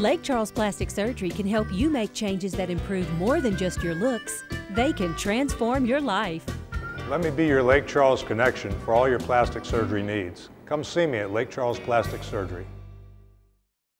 Lake Charles Plastic Surgery can help you make changes that improve more than just your looks. They can transform your life. Let me be your Lake Charles connection for all your plastic surgery needs. Come see me at Lake Charles Plastic Surgery.